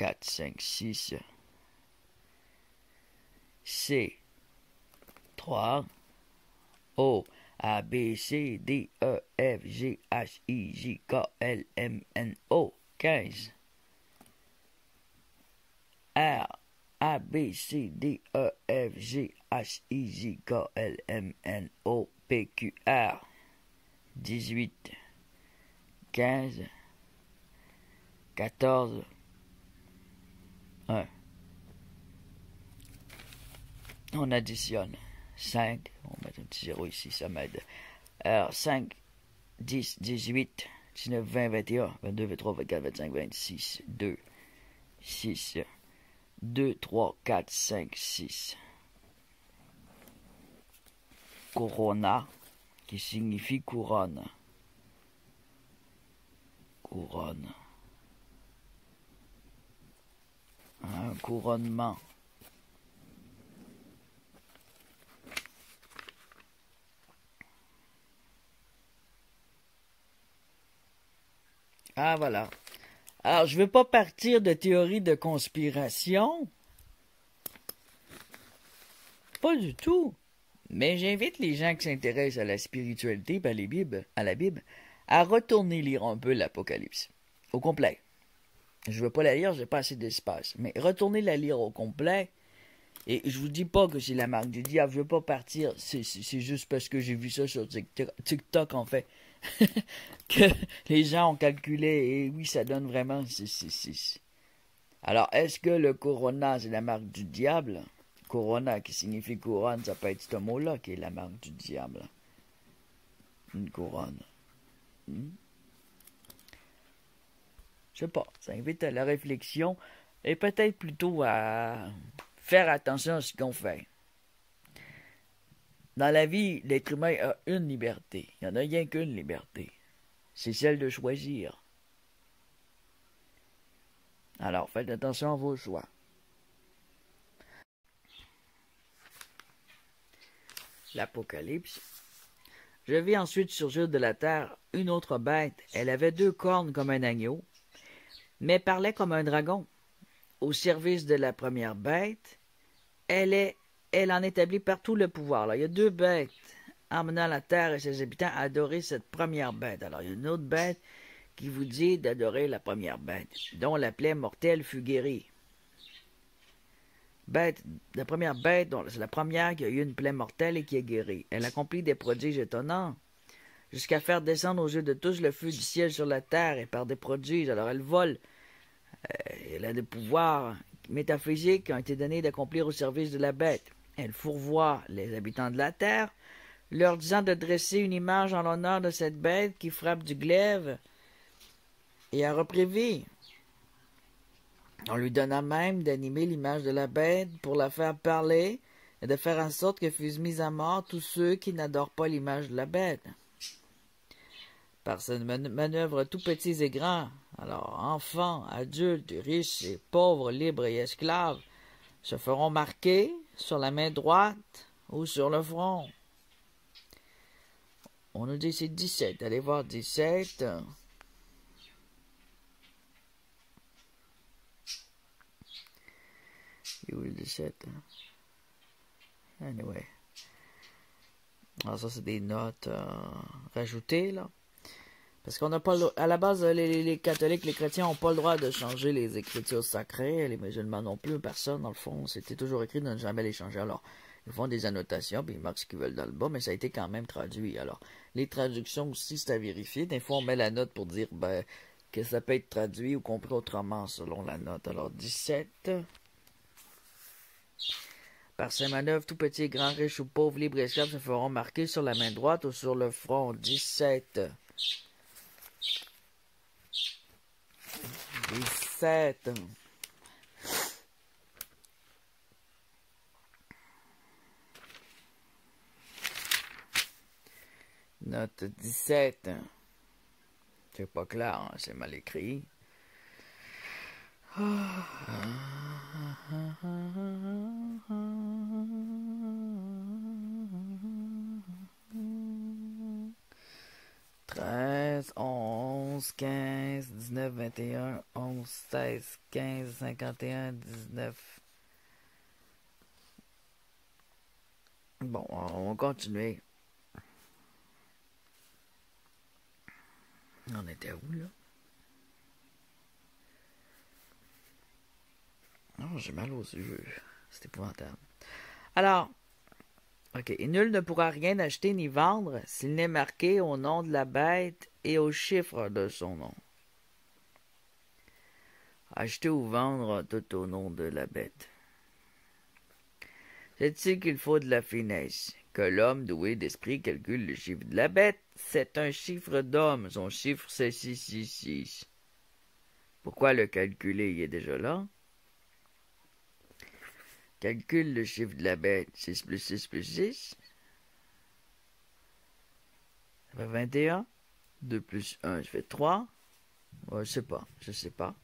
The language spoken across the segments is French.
4, 5, 6. C, 3. O, A, B, C, D, E, F, G, H, I, J, K, L, M, N, O, 15. R, A, B, C, D, E, F, G, H, I, J, K, L, M, N, O, P, Q, R. 18, 15, 14, 1. On additionne 5, on mettre un petit 0 ici, ça m'aide. Alors 5, 10, 18, 19, 20, 21, 22, 23, 24, 25, 26, 2, 6, 2, 3, 4, 5, 6. Corona, qui signifie couronne. Couronne. Un couronnement. Ah voilà. Alors, je ne veux pas partir de théorie de conspiration. Pas du tout. Mais j'invite les gens qui s'intéressent à la spiritualité et à, la Bible, à la Bible à retourner lire un peu l'Apocalypse. Au complet. Je ne veux pas la lire, j'ai pas assez d'espace. Mais retournez la lire au complet. Et je vous dis pas que c'est la marque du diable. Je veux pas partir. C'est juste parce que j'ai vu ça sur TikTok, TikTok en fait. que les gens ont calculé. Et oui, ça donne vraiment 666. Alors, est-ce que le corona, c'est la marque du diable? Corona, qui signifie couronne, ça peut être ce mot-là qui est la marque du diable. Une couronne. Hmm? Je sais pas, ça invite à la réflexion et peut-être plutôt à faire attention à ce qu'on fait. Dans la vie, l'être humain a une liberté. Il n'y en a rien qu'une liberté. C'est celle de choisir. Alors faites attention à vos choix. L'Apocalypse. Je vis ensuite surgir de la terre une autre bête. Elle avait deux cornes comme un agneau, mais parlait comme un dragon. Au service de la première bête, elle, est, elle en établit partout le pouvoir. Là, il y a deux bêtes amenant la terre et ses habitants à adorer cette première bête. Alors, il y a une autre bête qui vous dit d'adorer la première bête, dont la plaie mortelle fut guérie bête, la première bête, c'est la première qui a eu une plaie mortelle et qui est guérie. Elle accomplit des prodiges étonnants, jusqu'à faire descendre aux yeux de tous le feu du ciel sur la terre et par des prodiges. Alors elle vole. Euh, elle a des pouvoirs métaphysiques qui ont été donnés d'accomplir au service de la bête. Elle fourvoie les habitants de la terre, leur disant de dresser une image en l'honneur de cette bête qui frappe du glaive et a repris vie. On lui donna même d'animer l'image de la bête pour la faire parler et de faire en sorte que fussent mis à mort tous ceux qui n'adorent pas l'image de la bête. Par cette manœuvre tout petits et grands, alors enfants, adultes, riches et pauvres, libres et esclaves, se feront marquer sur la main droite ou sur le front. On nous dit c'est 17. Allez voir 17. le 17. Anyway. Alors ça, c'est des notes euh, rajoutées, là. Parce qu'on n'a pas à la base, les, catholiques, les chrétiens n'ont pas le droit de changer les écritures sacrées, les musulmans non plus, personne, dans le fond, c'était toujours écrit de ne jamais les changer. Alors, ils font des annotations, puis ils marquent ce qu'ils veulent dans le bas, mais ça a été quand même traduit. Alors, les traductions aussi, c'est à vérifier. Des fois, on met la note pour dire ben, que ça peut être traduit ou compris autrement selon la note. Alors, 17. Par ces manœuvres, tout petit, grand, riche ou pauvre, libre et esclave se feront marquer sur la main droite ou sur le front. 17. 17. Note 17. C'est pas clair, hein, c'est mal écrit. Treize, onze, 12, 15, 19, 21, 11, 16, 15, 51, 19. Bon, on va continuer. On était où, là? Non, j'ai mal aux yeux. C'est épouvantable. Alors, OK. Et nul ne pourra rien acheter ni vendre s'il n'est marqué au nom de la bête et au chiffre de son nom. Acheter ou vendre tout au nom de la bête. C'est-il qu'il faut de la finesse, que l'homme doué d'esprit calcule le chiffre de la bête, c'est un chiffre d'homme, son chiffre c'est 666. Pourquoi le calculer, il est déjà là? Calcule le chiffre de la bête, 6 plus 6 plus 6. Ça fait 21. 2 plus 1, ça fait 3. je sais pas, je sais pas.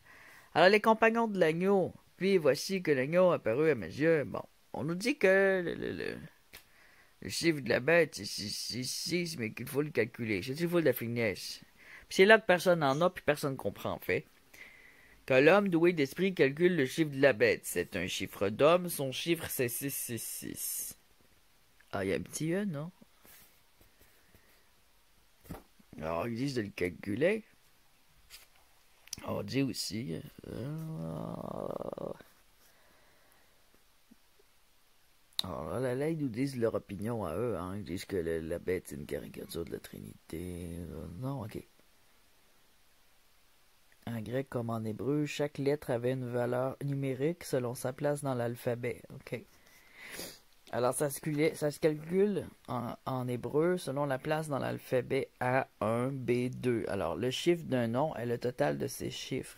Alors les compagnons de l'agneau, puis voici que l'agneau apparut à mes yeux. Bon, on nous dit que le, chiffre de la bête, c'est 6, mais qu'il faut le calculer. C'est il faut de la finesse. Puis c'est là que personne n'en a, puis personne ne comprend, en fait. Que l'homme doué d'esprit calcule le chiffre de la bête. C'est un chiffre d'homme, son chiffre c'est 666. Ah, il y a un petit E, non? Alors, ils disent de le calculer. On dit aussi. Euh, Alors là, là, ils nous disent leur opinion à eux. Hein. Ils disent que la bête, c'est une caricature de la Trinité. Euh, non, ok. En grec comme en hébreu, chaque lettre avait une valeur numérique selon sa place dans l'alphabet. Ok. Alors, ça se, calcule en, en, hébreu selon la place dans l'alphabet A1, B2. Alors, le chiffre d'un nom est le total de ces chiffres.